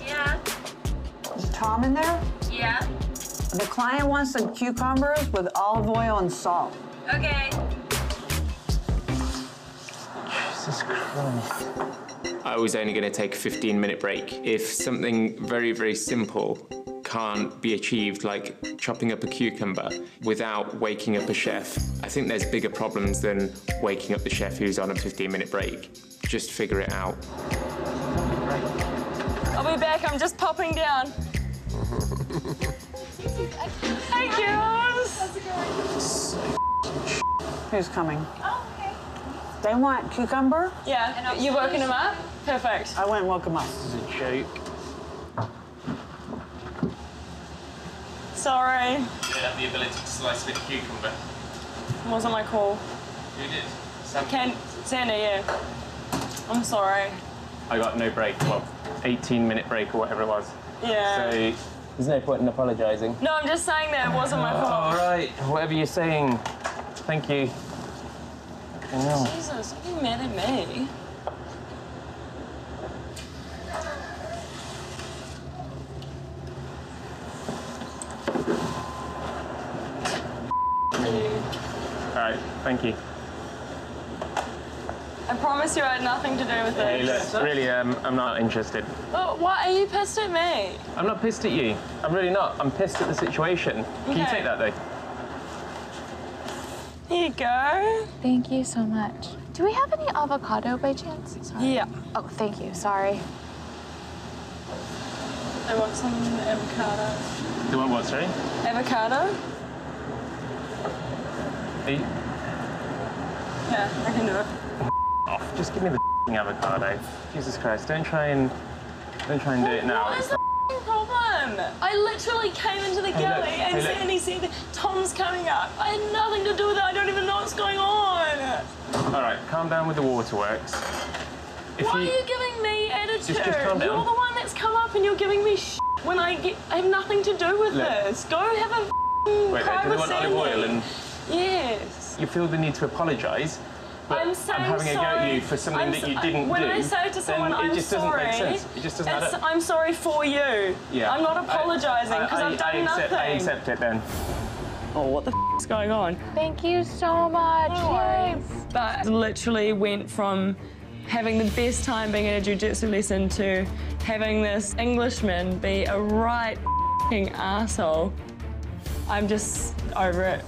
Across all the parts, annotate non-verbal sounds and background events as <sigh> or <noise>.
Yeah. Is Tom in there? Yeah. The client wants some cucumbers with olive oil and salt. Okay. Jesus Christ. I was only going to take a 15 minute break. If something very, very simple can't be achieved, like chopping up a cucumber without waking up a chef, I think there's bigger problems than waking up the chef who's on a 15 minute break. Just figure it out. I'll be back. I'm just popping down. hey, girls. Who's coming? Oh, Okay. They want cucumber? Yeah, you woken him up? Perfect. I went and woke them up. This is a joke. Sorry, You have the ability to slice a cucumber. wasn't my call. Who did? Ken, Sandy, yeah. I'm sorry. I got no break, well, 18 minute break or whatever it was. Yeah. So there's no point in apologising. No, I'm just saying that it wasn't my All fault. right, whatever you're saying. Thank you. Jesus, are you mad at me? All right, thank you. I promise you I had nothing to do with Hey, this. look, really, um, I'm not interested. Oh, why are you pissed at me? I'm not pissed at you. I'm really not. I'm pissed at the situation. Can you take that though? Here you go. Thank you so much. Do we have any avocado by chance? Sorry. Yeah. Oh, thank you. Sorry. I want some avocado. Do you want what, sorry? Avocado? Are you- Yeah, I can do it. Off. Just give me the avocado. Jesus Christ, don't try and don't try and do it now. What is the problem? I literally came into the Hey, galley look. and Hey. Sandy said, Tom's coming up. I had nothing to do with it. I don't even know what's going on. All right, calm down with the waterworks. If Why are you giving me attitude? Just- just calm down. You're the one that's come up and you're giving me sh- when I get. I have nothing to do with Look. this. Go have a Wait, wait, do they want olive oil and Yes. you feel the need to apologise? But I'm saying having sorry. a go at you for something I'm that you didn't when do. I say to someone, I'm just sorry, doesn't make sense. It just doesn't add it's. I'm sorry for you. Yeah. I'm not apologising because I- I've done I accept, nothing. I accept it then. Oh, what the f- is going on? Thank you so much. Yay. But literally went from having the best time being in a jiu-jitsu lesson to having this Englishman be a right fing asshole. I'm just over it.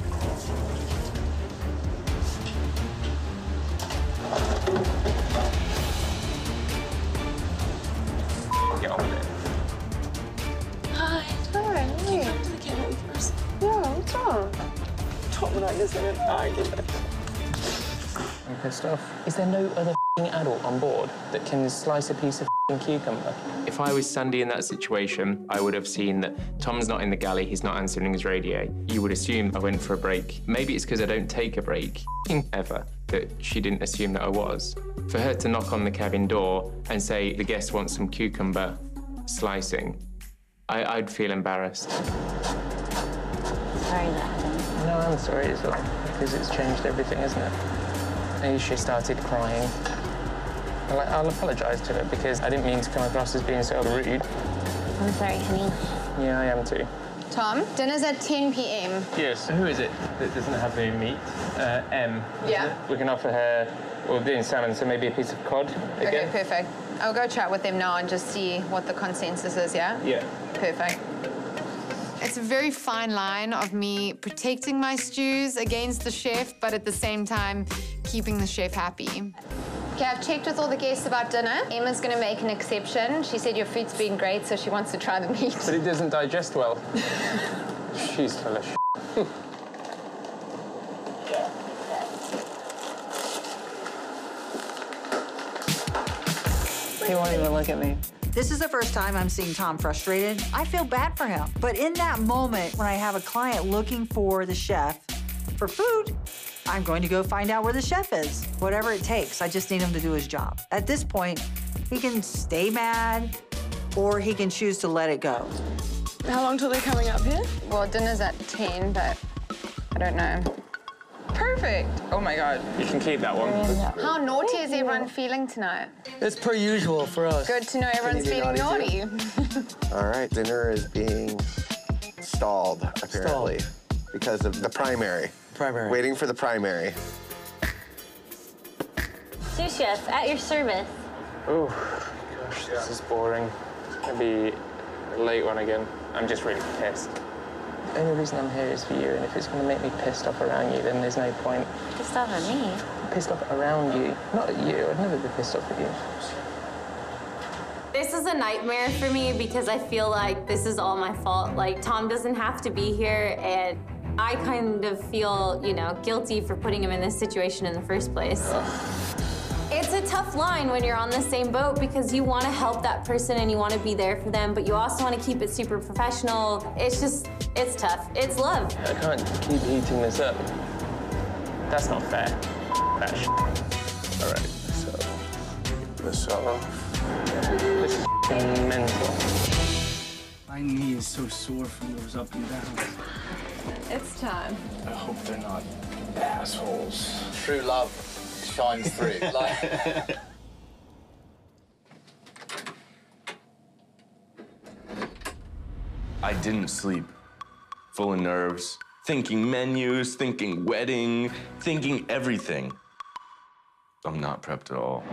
Get on with it. Hi. Sorry. Come to the camera first. Yeah, what's wrong? Tom and I just had an argument. I'm pissed off. Is there no other adult on board that can slice a piece of cucumber? If I was Sandy in that situation, I would have seen that Tom's not in the galley, he's not answering his radio. You would assume I went for a break. Maybe it's because I don't take a break, ever, that she didn't assume that I was. For her to knock on the cabin door and say the guest wants some cucumber slicing, I, I'd feel embarrassed. Sorry that happened. No, I'm sorry as well, because it's changed everything, isn't it? And she started crying. I'll, I'll apologise to her because I didn't mean to come across as being so rude. I'm sorry, honey. Yeah, I am too. Tom, dinner's at 10 p.m. Yes. Who is it that doesn't have any meat? Uh, M. Yeah. We can offer her. We're doing salmon, so maybe a piece of cod Okay, perfect. I'll go chat with them now and just see what the consensus is, yeah? Yeah. Perfect. It's a very fine line of me protecting my stews against the chef, but at the same time, keeping the chef happy. Okay, I've checked with all the guests about dinner. Emma's gonna make an exception. She said your food's been great, so she wants to try the meat. But it doesn't digest well. <laughs> She's full of. <laughs> He won't even look at me. This is the first time I'm seeing Tom frustrated. I feel bad for him. But in that moment, when I have a client looking for the chef for food, I'm going to go find out where the chef is. Whatever it takes. I just need him to do his job. At this point, he can stay mad or he can choose to let it go. How long till they're coming up here? Well, dinner's at 10, but I don't know. Perfect. perfect. Oh my god. You can keep that one. How naughty is everyone feeling tonight? It's per usual for us. Good to know everyone's feeling naughty. <laughs> All right, dinner is being stalled, apparently, because of the primary. Primary. Waiting for the primary. Sous chef, at your service. Oh, gosh, this is boring. It's gonna be a late one again. I'm just really pissed. The only reason I'm here is for you, and if it's gonna make me pissed off around you, then there's no point. Pissed off at me. I'm pissed off around you, not at you. I'd never be pissed off at you. This is a nightmare for me because I feel like this is all my fault. Like, Tom doesn't have to be here, and I kind of feel, you know, guilty for putting him in this situation in the first place. It's a tough line when you're on the same boat because you want to help that person and you want to be there for them, but you also want to keep it super professional. It's just, it's tough. It's love. I can't keep heating this up. That's not fair. That sh- All right, so this off. This is mental. My knee is so sore from those up and downs. It's time. I hope they're not assholes. True love shines through. <laughs> like, I didn't sleep. Full of nerves, thinking menus, thinking wedding, thinking everything. I'm not prepped at all.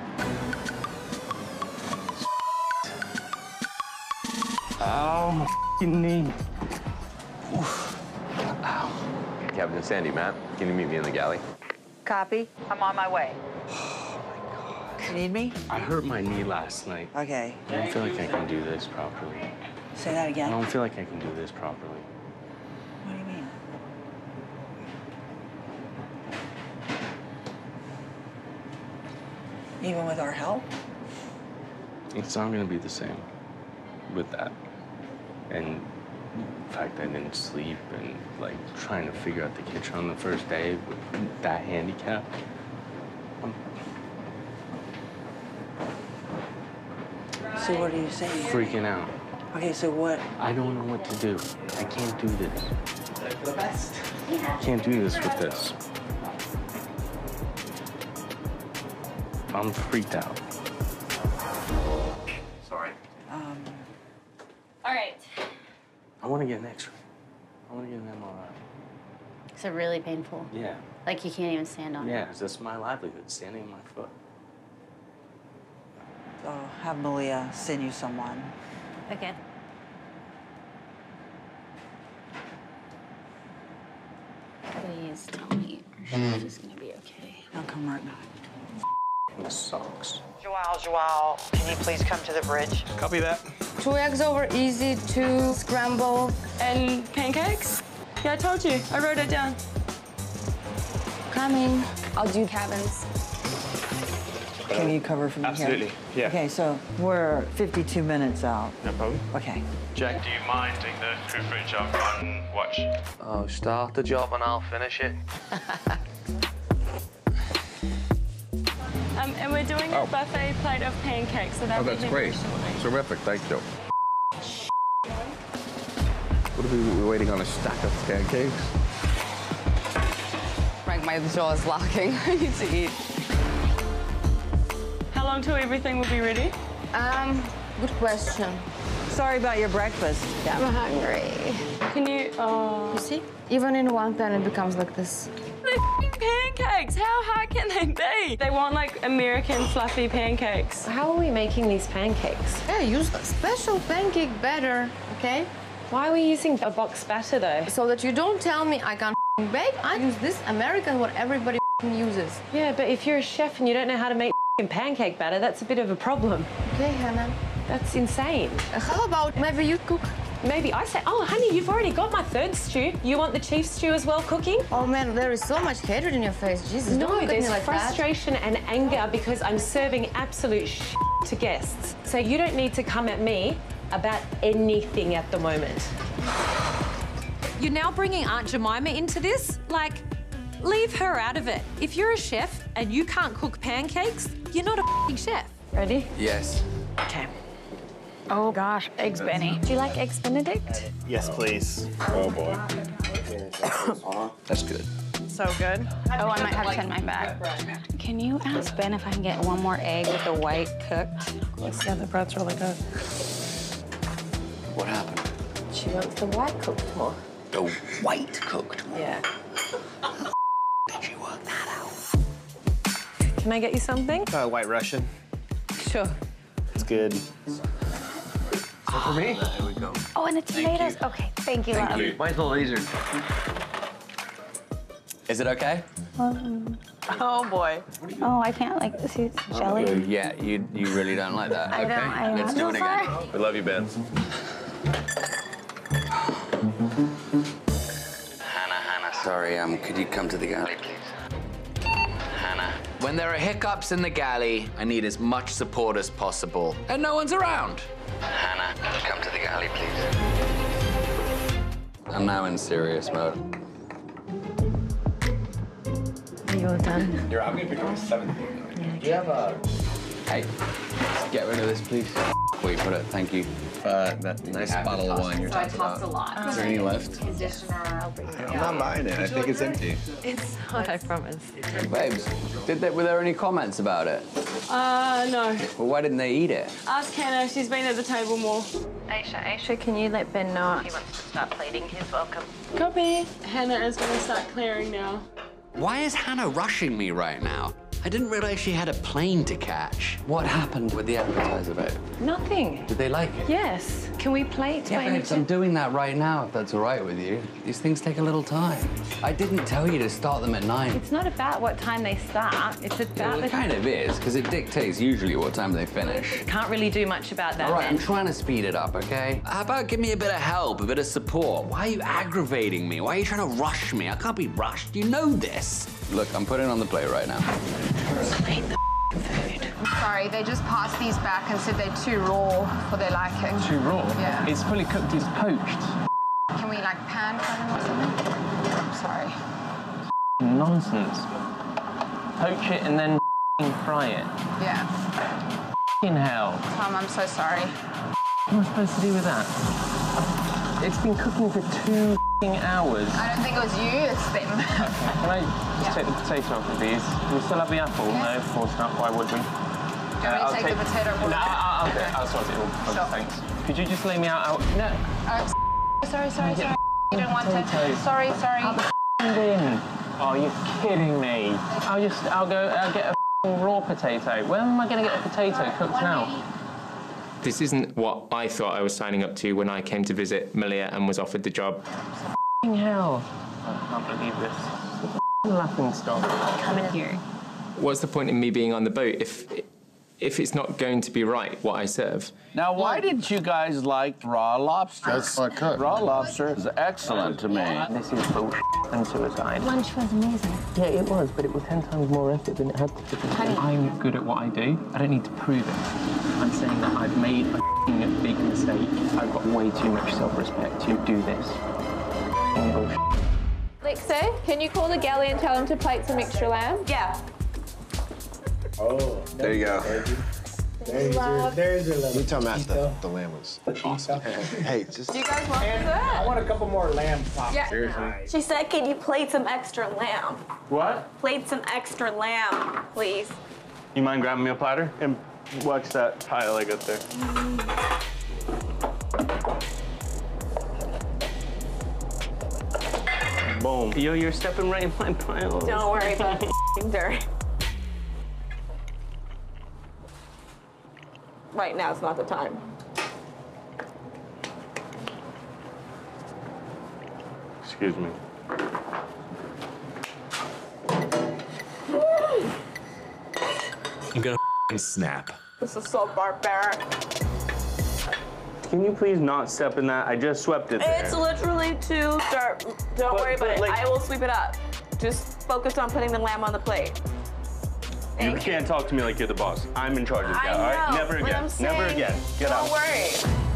Oh, my f***ing knee. Captain Sandy, Matt, can you meet me in the galley? Copy. I'm on my way. Oh my God. You need me? I hurt my knee last night. Okay. I don't feel like I can do this properly. Say that again. I don't feel like I can do this properly. What do you mean? Even with our help? It's not gonna be the same with that. And the fact I didn't sleep and like trying to figure out the kitchen on the first day with that handicap. Um. So what are you saying? Freaking out. Okay, so what? I don't know what to do. I can't do this. I can't do this with this. I'm freaked out. I want to get an X-ray. I want to get an MRI. Is it really painful? Yeah. Like you can't even stand on it? Yeah, 'cause that's my livelihood, standing on my foot. so have Malia send you someone. Okay. Please tell me she's just gonna be okay. I'll come right back. This sucks. Joao, Joao, can you please come to the bridge? Copy that. Two eggs over easy, two scramble. And pancakes? Yeah, I told you. I wrote it down. Coming. I'll do cabins. Can you cover from Absolutely, here? yeah. Okay, so we're 52 minutes out. No problem. Okay. Jack, Do you mind doing the crew footage I've on watch? oh, start the job and I'll finish it. <laughs> we're doing a buffet plate of pancakes, so that'll be here shortly. Terrific, thank you. What are we, we waiting on a stack of pancakes? Like my jaw is locking. <laughs> I need to eat. How long till everything will be ready? Um, good question. Sorry about your breakfast. Yeah, I'm hungry. Can you? Oh. You see? Even in one pan, it becomes like this. They're f***ing pancakes. How hard can they be? They want like American fluffy pancakes. How are we making these pancakes? Yeah, use a special pancake batter, okay? Why are we using a box batter though? So that you don't tell me I can't <laughs> bake. I use this American what everybody <laughs> uses. Yeah, but if you're a chef and you don't know how to make <laughs> pancake batter, that's a bit of a problem. Okay, Hannah. That's insane. How about maybe you cook? Maybe I say, oh, honey, you've already got my third stew. You want the chief stew as well cooking? Oh man, there is so much hatred in your face. Jesus, No, don't look at there's me like that. frustration and anger because I'm serving absolute shit to guests. So you don't need to come at me about anything at the moment. You're now bringing Aunt Jemima into this? Like, leave her out of it. If you're a chef and you can't cook pancakes, you're not a fing chef. Ready? Yes. Okay. Oh gosh, eggs Benny. Do you like eggs Benedict? Yes, please. Oh boy. That's good. so good. Oh, I might have 10 in my bag. Can you ask Ben if I can get one more egg with the white cooked? Yeah, the bread's really good. What happened? She wants the white cooked more. The white cooked. more? Yeah. Did you work that out? Can I get you something? Uh, White Russian. Sure. It's good. For me? There we go. Oh, and the tomatoes. Okay, thank you, thank love. Mine's a little easier. Is it okay? Um, Oh boy. oh, I can't like see it's jelly. Oh, yeah, you you really don't like that. I okay. don't- I Let's do don't. it again. Sorry. We love you, Ben. Hannah, Hannah, sorry. Um, could you come to the galley, please? Hannah. When there are hiccups in the galley, I need as much support as possible. And no one's around. Hannah, come to the galley, please. I'm now in serious mode. Are you all done? You're, I'm gonna be doing seven. Do you have a? Hey, get rid of this, please. Where you put it? Thank you. Uh, that nice bottle of wine you're So I talking tossed about. a lot. Is there any left? Conditioner, I'll bring I'm not buying it. I think it's empty. It's not, I promise. Babes, did they, were there any comments about it? Uh, no. Well, why didn't they eat it? Ask Hannah. She's been at the table more. Aesha, Aesha, can you let Ben know he wants to start plating his welcome? Copy. Hannah is going to start clearing now. Why is Hannah rushing me right now? I didn't realize she had a plane to catch. What happened with the appetizer, babe? Nothing. Did they like it? Yes. Can we plate? Yeah, babes, I'm doing that right now, if that's all right with you. These things take a little time. I didn't tell you to start them at nine. It's not about what time they start. It's about Well, the it kind of is, because it dictates usually what time they finish. Can't really do much about that. All right, I'm trying to speed it up, okay? How about give me a bit of help, a bit of support? Why are you aggravating me? Why are you trying to rush me? I can't be rushed. You know this. Look, I'm putting it on the plate right now. Sorry, they just passed these back and said they're too raw for their liking. Too raw? Yeah. It's fully cooked, it's poached. Can we like pan fry them or something? I'm sorry. Nonsense. Poach it and then <laughs> fry it. Yeah. In hell. Tom, I'm so sorry. What am I supposed to do with that? It's been cooking for two hours. I don't think it was you, it's them. <laughs> Can I just take the potato off of these? We still have the apple? No, of course not. Why would we? Do you want me to I'll take, the potato No. I'll, I'll do it. I'll sort it all. Sure. Thanks. Could you just lay me out? out? No. Uh, sorry, sorry, sorry. You don't want Potato. to. Sorry, sorry. in. Oh, you're kidding me. I'll just, I'll go, I'll get a raw potato. Where am I going to get a potato cooked now? This isn't what I thought I was signing up to when I came to visit Malia and was offered the job. F***ing hell. I can't believe this. It's a f***ing laughing stock. Come in here. What's the point in me being on the boat if if it's not going to be right what I serve? Now, why didn't you guys like raw lobster? That's what I cooked. Raw lobster is excellent to me. This is bullshit and suicide. Lunch was amazing. Yeah, it was, but it was ten times more effort than it had to be. I'm good at what I do. I don't need to prove it. I'm saying that I've made a f***ing big mistake. I've got way too much self-respect to do this. F***ing bullshit. Lexi, can you call the galley and tell them to plate some extra lamb? Yeah. Oh, there you go. There's your, there's your You tell Matt the, the lamb was awesome. hey, just. Do you guys want dessert? I want a couple more lamb chops. Yeah. Seriously. She said, can you plate some extra lamb? What? Plate some extra lamb, please. You mind grabbing me a platter and watch that pile I got there? Boom. Yo, you're stepping right in my pile. Don't worry about the dirt. Right now, it's not the time. Excuse me. I'm gonna snap. This is so barbaric. Can you please not step in that? I just swept it there. It's literally too dirt. Don't But- worry about but, it. I will sweep it up. Just focus on putting the lamb on the plate. You can't talk to me like you're the boss. I'm in charge of the I guy, all right? know, Never again. Never saying- again. Get Don't out. worry.